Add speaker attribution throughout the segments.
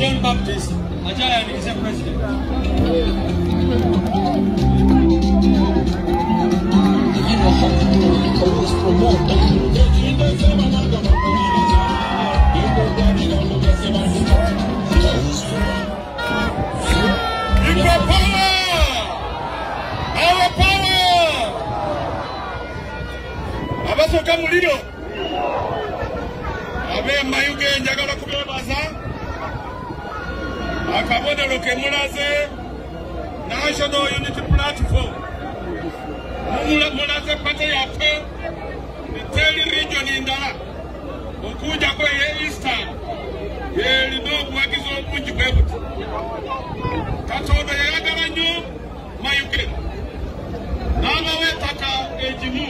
Speaker 1: John Baptist Ajaya vicepresident. abasoka muliro akabonero ke mulaze national unity platform. Mulaze pate yaffe eteri region endala okujjako eye eastern. Yerina obuwagizi obungi bwe buti katonda yayagala nnyo mayuke n'abawa ettaka egimu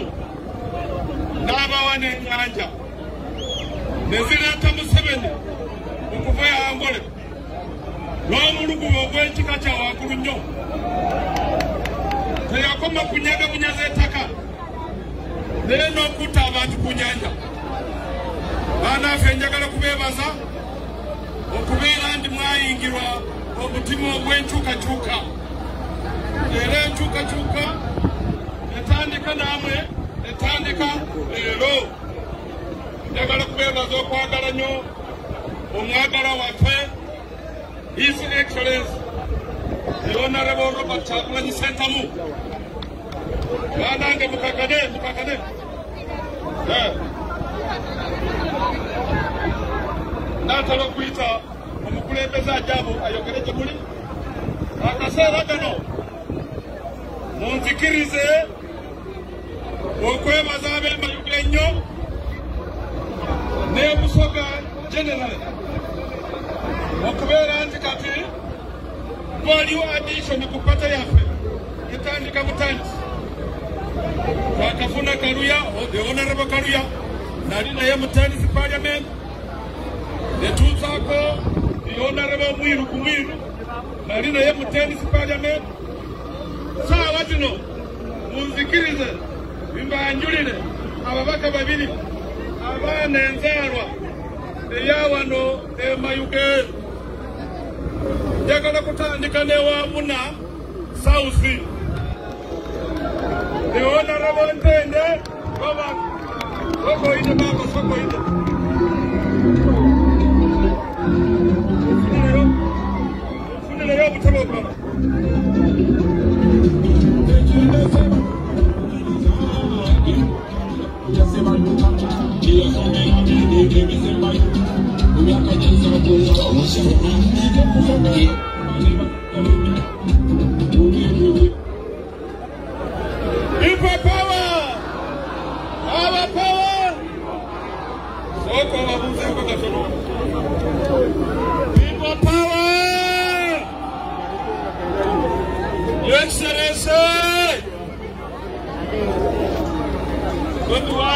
Speaker 1: n'abawa n'ennyanja ne museveni okuva yangole n'omulugumu ogw'ekika kya waggulu nnyo teyakoma kunyaga bunyaza ettaka naye n'okutta abantu ku nyanja baanaffe njagala kubeebaza okubeera ndi mwayingirwa omutima ogw'enkyukakyuka era enkyukakyuka etandika naamwe etandika leero njagala kubeebaza okwagala nnyo omwagala waffe his excellence the honorable robert kyagulanyi sentamu banange mukakane mukakane Eh. naatala okuyita omukulembeze ajabo ayogere gye muli akaseera gano munzikirize okwebaza ab'emayuga ennyo n'ebusoga general okubeera nti kati waliwo addition ku pata yaffe etandika butandisi twakafuna kaluya the honorable kaluya nali naye mutandisi parliament netuusaako honorable mwiru ku mwiru nali naye mutandisi parliament saawa zino munzikirize bimbanjulire ababaka babiri abaana enzaalwa eyawano wano emayuge njagala kutandika newamuna south. The honorable ntende baba sokoine baba sokoine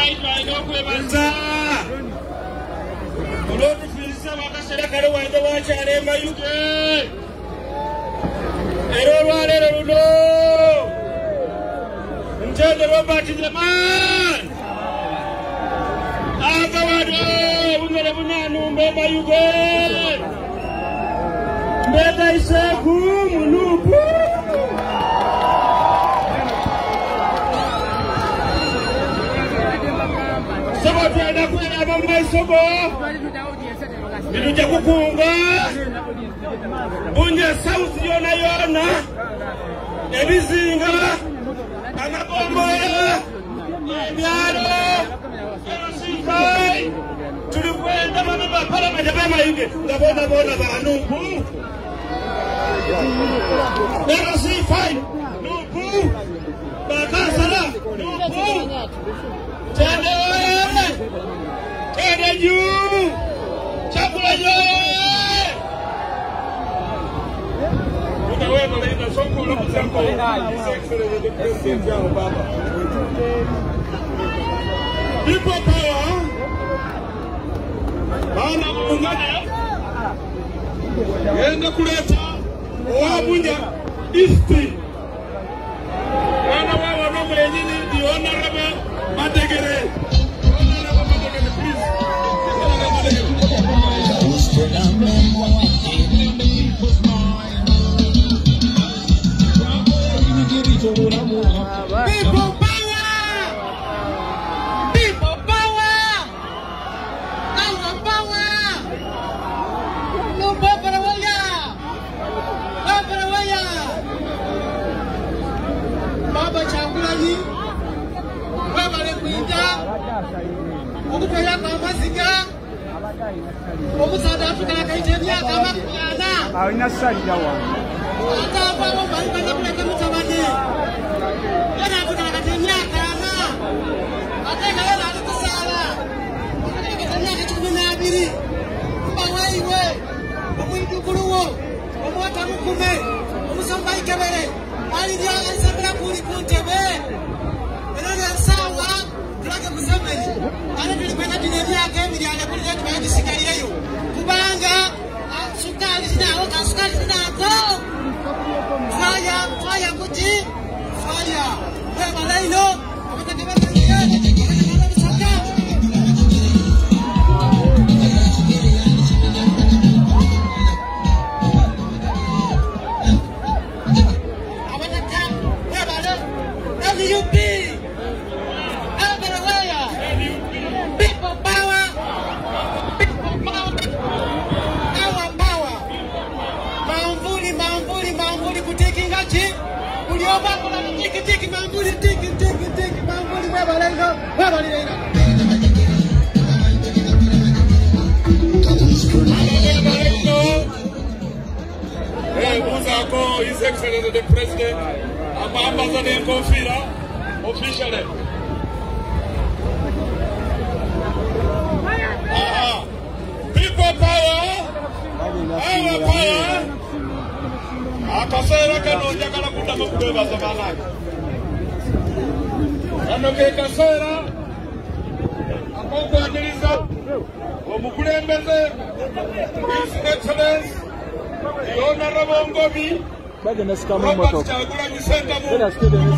Speaker 1: Bobi Wine balina okwebaza olw'otufiiriza wakaseera kale wange wakyala emayuge era olwaleero luno ntende robert zeman ava wano bunere bunanumba emayuge mbegaiseku munupu sabo kwena abamumaiso go ndinujja kukunga bunja esawusi yona. Yona ebizinga amagombolola ebyalo erusinkai tuli kwenda bano bapalamenti bemayige nga bona bona banumpu erusinkai numpu bakasala numpu tendewe Twende juu, chakula Ipo power baada muungane yenda kuleta owabuja isti wana wawanamwenyini ndionalaba mategere People power! People power! Our
Speaker 2: power! No para
Speaker 3: waya! No para waya!
Speaker 1: Baba chakulaji! Baba
Speaker 3: lekuita! Okupeleka kwa masika! omusaadha afugala kayita emyaka amakumi ana awina salira wa ata abaawo bali bajja kuleka mutaba n'abiri mbaweyiwe omwidukuluwo omwatamukume omusombaikebere alirya ensembera kuli ku ntebe era nensaawa tulage museveni ate tuli kweka tino emyaka ebiri alekulire tubaye tusigalireyo kubanga ah, sukaali zinaawo kasukaali zinaako
Speaker 4: 大家一起 akwambaza n'enkofiira officially. Aha. people power our power. Akaseera kano njagala kuddamu kukwebaza banange kano ke kaseera akokwaniriza omukulembeze his excellence the honorable ngobi
Speaker 1: bagenda sikamu
Speaker 4: emmotoka
Speaker 1: era
Speaker 4: sitede ne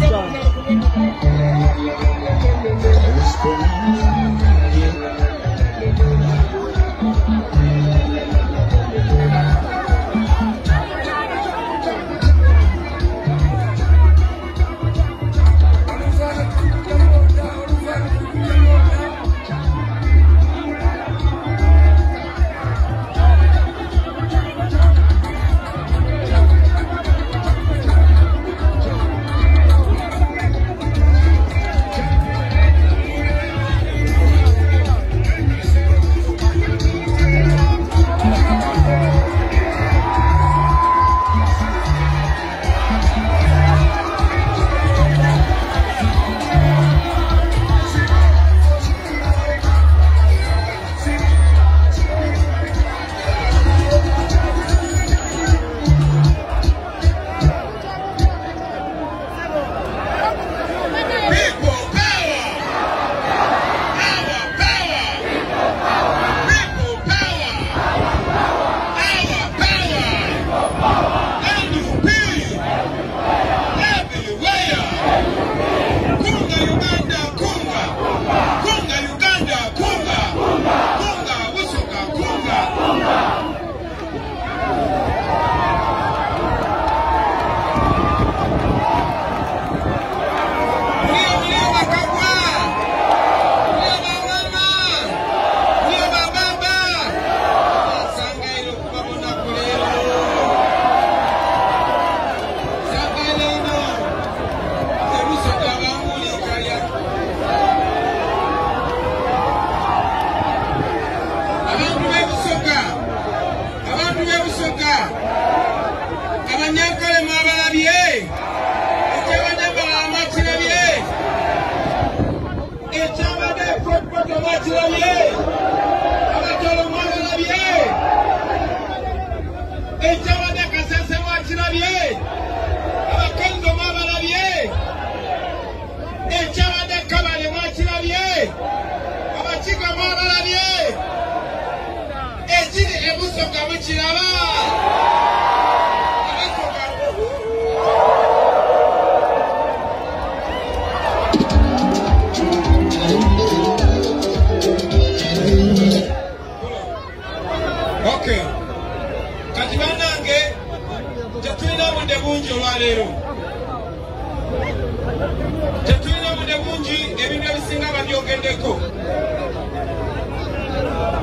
Speaker 4: babyogeddeko.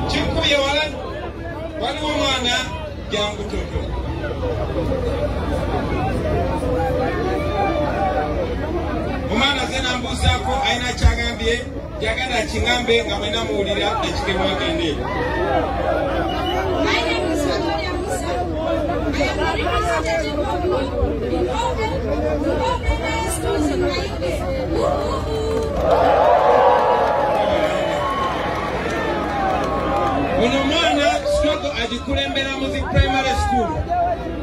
Speaker 4: Kinkubye wala waliwo omwana jangu toto. Omwana ze nambuusaako alina kyagambye jagala kingambe nga mwena muwulira ekikemu agende.
Speaker 5: My
Speaker 4: struggle agikulembera mu zi primary school.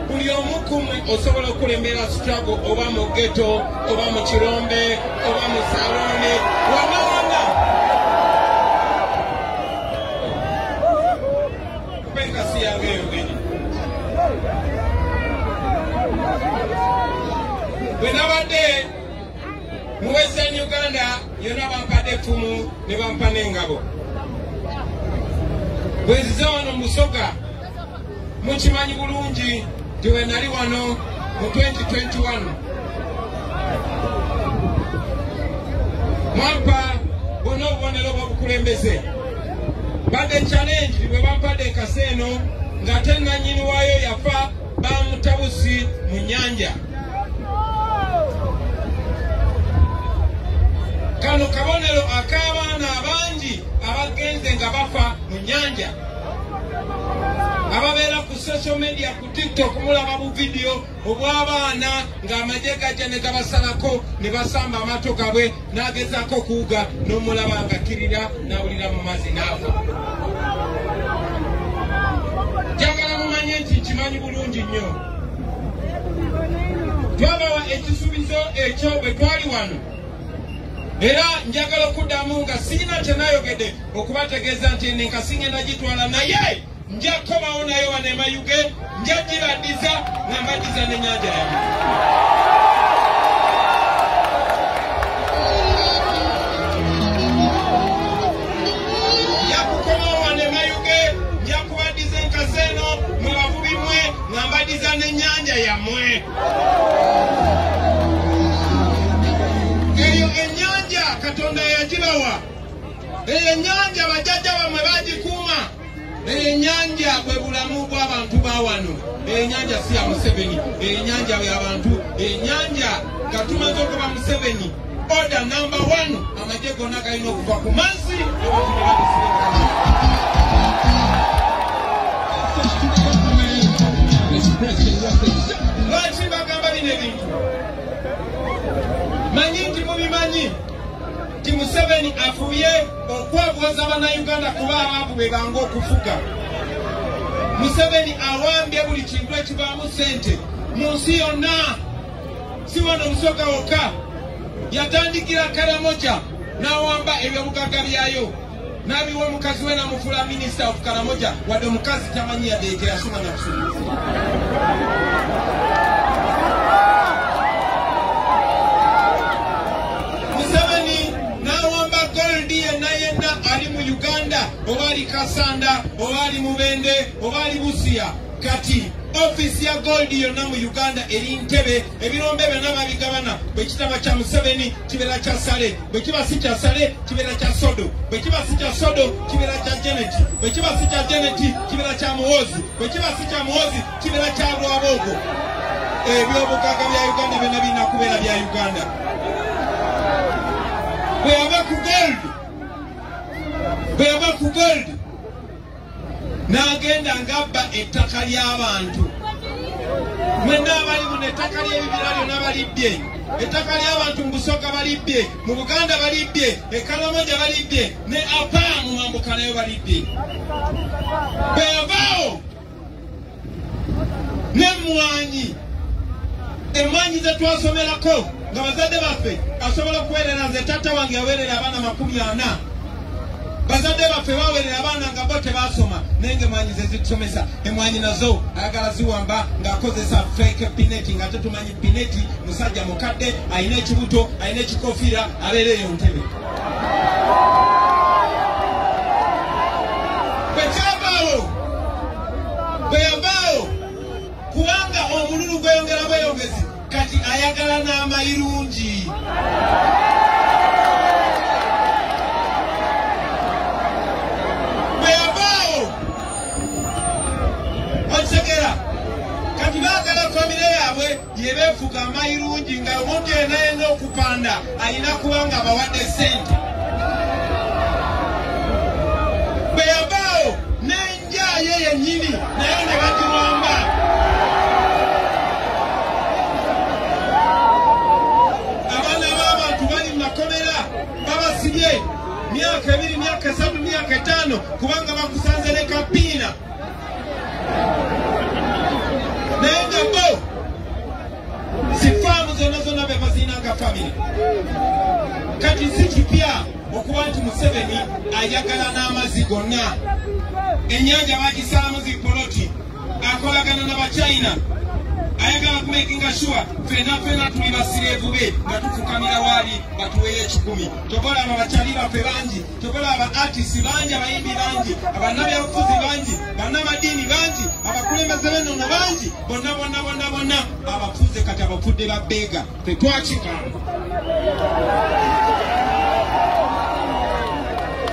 Speaker 4: Buli omu kumwe osobola okulembera struggle oba mu geto oba mu kirombe oba mu salone wamawanga benkasi yange eyogeri bwe nabadde mu western uganda yonna bampadde effumu ne bampa n'engabo. Bwenzize wano musoga. Mukimanyi bulungi nti we nali wano mu 2021 mwampa bwona obubonero bwobukulembeze. Badde challenge bwe bampadde enkasi eno ng'ate nanyini waayo yafa bamutabusi mu nyanja kano kabonero ak'abaana abangi abagenze nga bafa mu nyanja ababeera ku social media ku tiktok mulaba mu vidiyo obw'abaana ng'amagye gajja ne gabasalako ne basamba amaato gabwe n'agezaako okuwuga n'omulaba ngakirira n'awulira mu mazzi n'afa. Njagala mumanye nti nkimanyi bulungi nnyo. Twabawa ekisuubizo ekyo bwe twali wano. Era njagala okuddamu nga sirina kyenayogedde okubategeeza nti nenkasi ngenda gitwala naye nja kobawonayo nayo wano emayuge nja gibaddiza nga mbadiza n'ennyanja yamu nja kukomawo wano emayuge nja kubaddiza enkasi eno mwe eyo ennyanja katonda yagibawa eyo ennyanja bajjajja ennyanja bwe bulamu bw'abantu ba wano. Ennyanja si ya museveni ennyanja byabantu ennyanja nga tumaze okuba museveni. Oda namba one amagye gonna galina okuva ku mazzi museveni afubye okwabuwaza bannayuganda kuba abaavu be banga okufuga. Museveni awambye buli kintu ekivaamu sente mu nsi yonna si wano busoga wokka yatandikira karamoja n'awamba ebyobugagga byayo. N'abiwa omukazi we namufuula minisita of karamoja wadde omukazi tamanyi yadde teyasoma na kusoma museveni n'awamba goldi yenna yenna ali mu uganda oba ali kasanda oba ali mubende oba ali busiya kati ofiisi ya goldi yonna mu uganda eri ntebe ebirombe byonna babigabana. Bwe kitaba kya museveni kibeera kya sale. Bwe kiba si kya sale kibeera kya sodo. Bwe kiba si kya sodo kibeera kya geneti bwe kiba si kya geneti kibeera kya muwozi bwe kiba si kya muwozi kibeera kya lwaboogo ebyobugagga bya uganda byonna birina kubeera bya uganda. Bwe yava ku gold bwe yava ku gold n'agenda ng'abba ettaka ly'abantu. Mwenna abali muno ettaka ly'ebibira lyonna balibbye. Ettaka ly'abantu mu busoga balibbye mu buganda balibbye ekalamoja balibbye ne apa mu mambuka nayo balibbye. Bwe yavaawo n'emmwanyi emmwanyi ze twasomerako nga bazadde baffe asobola okuweerera nze taata wange yaweerera abaana makumi ana bazadde baffe baweerera abaana nga bo tebasoma. Naye nga emwanyi ze zitusomesa emwanyi nazo ayagala ziwamba ng'akozesa feke pineti nga tetumanyi pineti musajja mukadde alina ekibuto alina ekikofiira abeera eyo ntebe. Bwe kyavaawo bwe yavaawo kubanga omululu gweyongera bweyongezi kati ayagala n'amayirungi gyebeefugama irungi nga omuntu yena yena okupanda alina kuba nga abawadde sente bwe yavaawo n'enjaayo yennyini naye ne bagiwamba abaana b'abantu bali mu babasibye. Myaka ebiri myaka esatu myaka etaano kubanga bakusanze ka famire kati si kipya okuba nti museveni ayagala n'amazzi gonna. Ennyanja bagisalamu zipoloti akolagana n'abachina ayagala kumakinga sure fena fena tuli basireevu be nga tufukamira waali batuweyo ekikumi. Tobalaba bakyali baffe bangi tobalaba artisi bangi abayimbi bangi abannabyabufuzi bangi bannamadiini bangi abakulembeze benono bangi. Bonna bonna bonna bonna. Abafuze kati abafudde babbeega tetwakikanga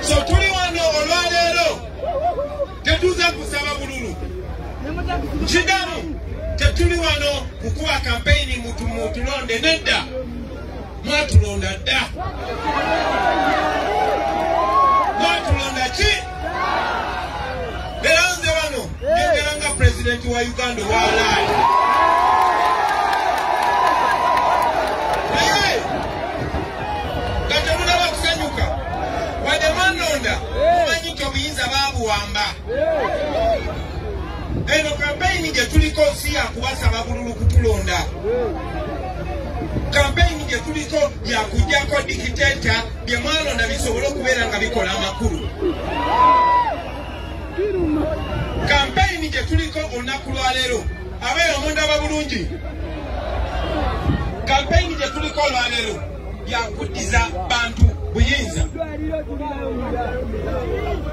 Speaker 4: so tuli wano olwaleero. Tetuze kusaba bululu. Nkigamu tetuli wano kukuba kampeyini mutulonde nedda. Mwatulonda dda. Mwatulonda ki pulezidenti wa uganda owalaali naye nga temunaba kusanyuka. Wadde mwanonda mumanyi nti obuyinza baabuwamba eno kampeyini gye tuliko si yakubasaba bululu kutulonda. Kampeyini gye tuliko yakujjako dikiteeta bye mwalonda bisobole okubeera nga bikola amakulu kampeyini gye tuliko olunaku lwaleero abeera omundaba bulungi. Kampeyini gye tuliko olwaleero yakuddiza bantu buyinza.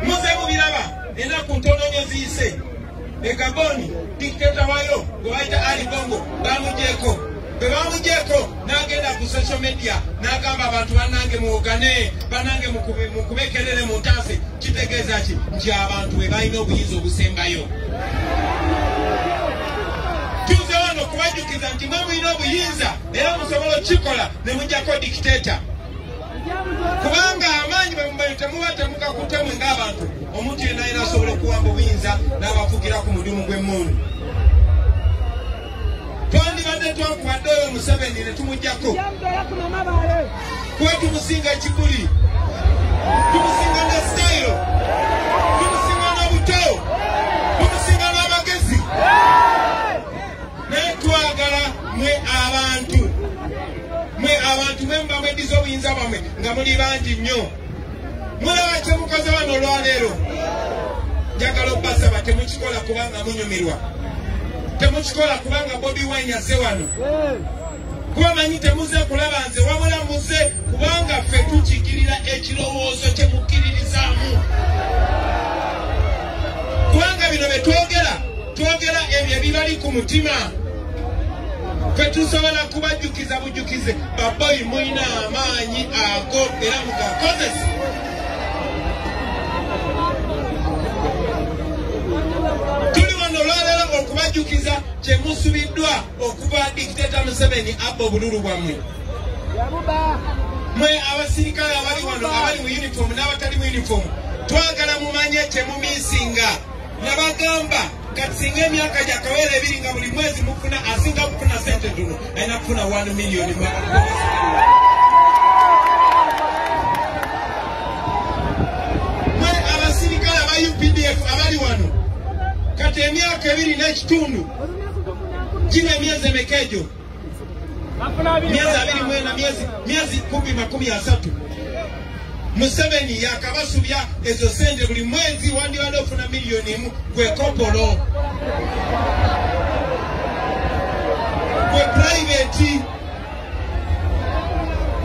Speaker 4: Muze mubiraba enaku ntononyo ziyise egaboni dikiteta wayo gwe bayita ali bongo bamugyeko bwe bamugyeko n'agenda ku social media n'agamba abantu bannange muwogane bannange mukube- mukubekerere mu ntaase kitegeeza ki? Nti abantu bwe balina obuyinza obusembayo. Tuze wano okubajjukiza nti mwe mulina obuyinza era musobola okukikola ne mujjako dikiteta kubanga amaanyi bwemumanyi temuba temugakutemwe ng'abantu omuntu yenna yina asobola okuwamba obuyinza n'abavugira ku mudumu gw'emmundu twakubadde oyo museveni ne tumugjako kuba tumusinga ekiguli tumusinga ne sitayiro tumusinga n'obuto tumusinga n'amagezi naye twagala mwe abantu mwe abantu mwe muba mweddiza obuyinza bwammwe nga muli bangi nnyo. Mulaba kyemukoze wano olwaleero. Njagala obbasaba temukikola kubanga munyumirwa temukikola kubanga bobi wine aze wano. Kuba manyi temuze kulaba nze wabula muze kubanga ffe tukikirira ekirowoozo kyemukkiririzaamu kubanga bino bye twogera twogera ebyo ebibali ku mutima. Ffe tusobola kubajjukiza bujjukize baboyi mulina amaanyi ago era mugakozesa okubajjukiza kyemusubiddwa okuva dikiteta museveni abba obululu bwammwe. Mwe abasirikale abali wano abali mu yunifoomu n'abatali mu yunifoomu twagala mumanye kyemumiisinga nabagamba kati singa emyaka gyakaweera ebiri nga buli mwezi mufuna asinga kufuna sente ntono alina kufuna 1 miliyoni kati emyaka ebiri n'ekitundu gina emyezi emeka egyo myezi abiri mwena myezi kumi makumi asatu museveni yakabasubya ezo sente buli mwezi wandibadde ofuna miliyoni emu gwe kopolo. Gwe purayiveti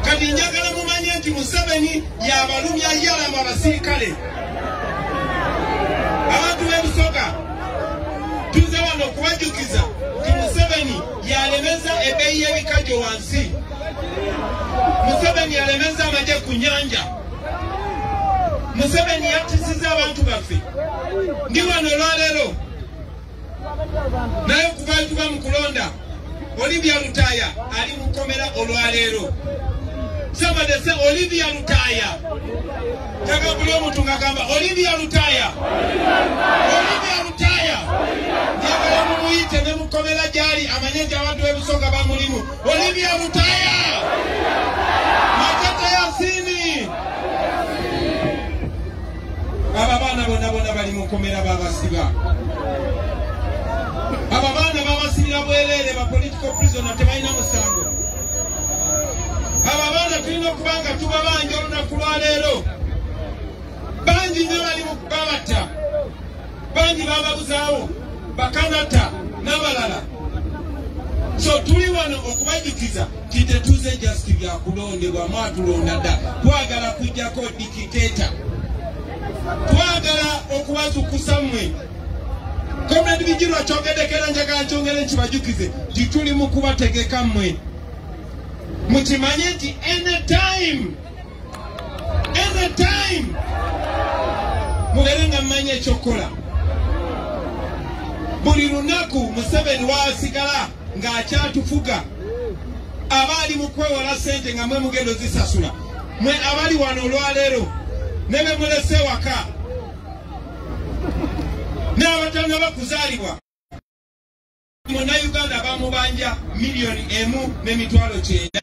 Speaker 4: kati njagala mumanye nti museveni yabalumya yalamba abasirikale ebbeeyi y'ebikajjo wansi. Museveni yalemeza amagye ku nyanja. Museveni yatisiza abantu baffe. Ndi wano olwaleero naye okuva tuba mu kulonda olivia lutaaya ali mu kkomera olwaleero. Somebody se olivia lutaaya tagabuli omuntu ng'agamba olivia lutaaya olivia lutaaya njagala mumuyite ne mukomera gyali amanye nti ebisonga b'ebusonga bamulimu olivia lutaaya makete yasini abo abaana bonna bonna bali mu nkomera babasiba abo abaana babasibira bwereere ba political prisoner tebalina musango. Tulina okuba nga tubabanja olunaku lwaleero bangi nnyo bali mu babatta bangi bababuzaawo bakanata n'abalala so tuli wano okubajukiza ti tetuze just byakulondebwa mwatulonda dda. Twagala kujjako dikiteeta twagala okubazukusa mmwe. Komredi bijirwa kyogedekera njagala nkyongere nkibajukize tituli mu kubategeka mmwe. Mukimanye nti anytime anytime mubeere nga mmanyi ekyokukola buli lunaku museveni waasigala ng'akyatufuga. Aba ali mu kwewala sente nga mwe mugendo zisasula. Mwe abali wano olwaleero ne be mulese waka n'abatannaba kuzaalibwa munnayuganda bamubanja miliyoni emu n'emitwalo kyenda